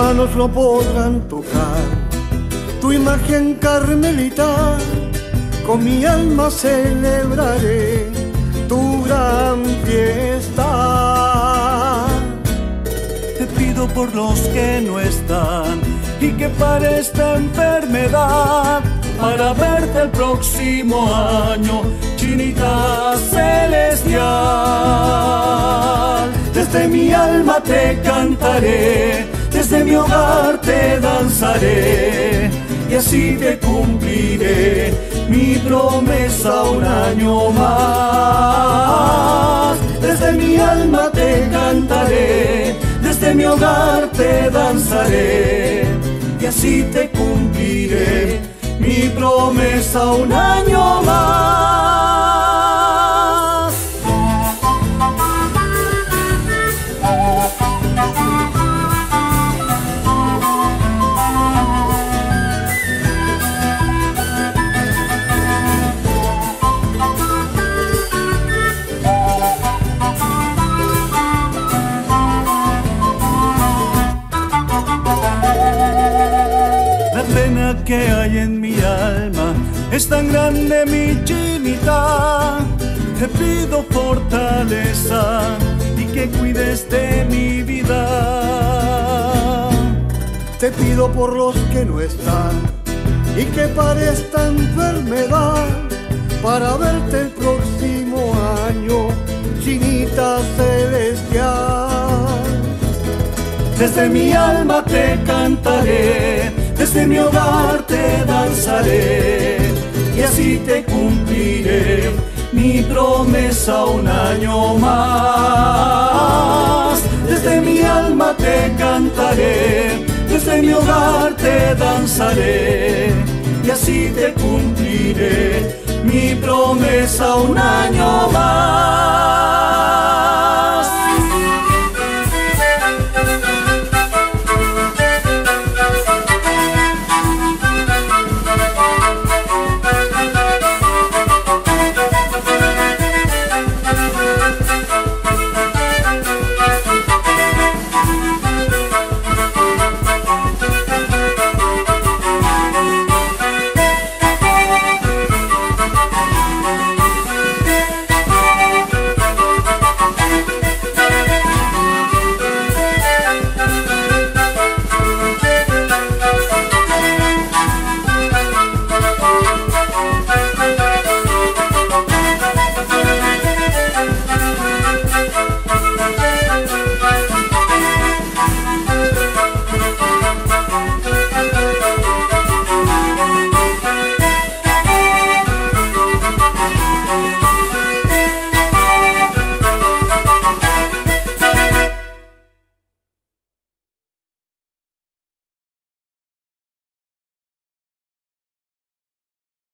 manos no podrán tocar tu imagen carmelita, con mi alma celebraré tu gran fiesta. Te pido por los que no están y que para esta enfermedad, para verte el próximo año, chinita celestial. Desde mi alma te cantaré, desde mi hogar te danzaré y así te cumpliré mi promesa un año más. Desde mi alma te cantaré, desde mi hogar te danzaré y así te cumpliré mi promesa un año Que hay en mi alma es tan grande mi chinita. Te pido fortaleza y que cuides de mi vida. Te pido por los que no están y que para esta enfermedad, para verte el próximo año, chinita celestial. Desde mi alma te cantaré, desde mi hogar te danzaré y así te cumpliré mi promesa un año más. Desde mi alma te cantaré, desde mi hogar te danzaré y así te cumpliré mi promesa un año más.